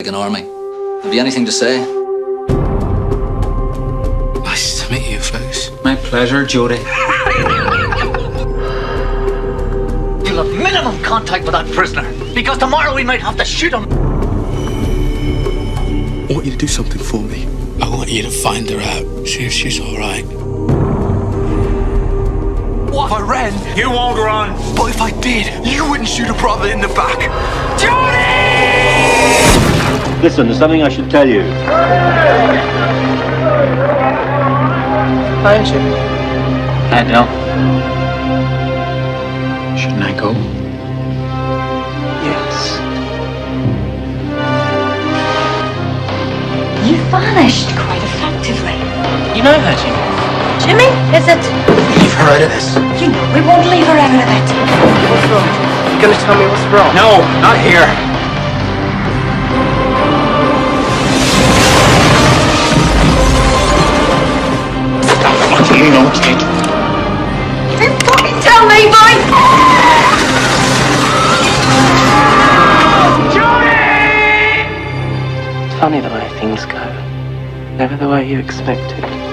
like an army. Have you anything to say? Nice to meet you, folks. My pleasure, Jody. You'll have minimum contact with that prisoner, because tomorrow we might have to shoot him. I want you to do something for me. I want you to find her out, see if she's all right. What if I ran? You won't run. But if I did, you wouldn't shoot a brother in the back. Johnny! Listen, there's something I should tell you. Find you. I know. Shouldn't I go? Yes. You vanished quite effectively. You know her, Jimmy. Jimmy, is it? Leave her out of this. You know we won't leave her out of it. What's wrong? You're gonna tell me what's wrong? No, not here. Kid. You didn't fucking tell me, boy! Funny the way things go. Never the way you expected.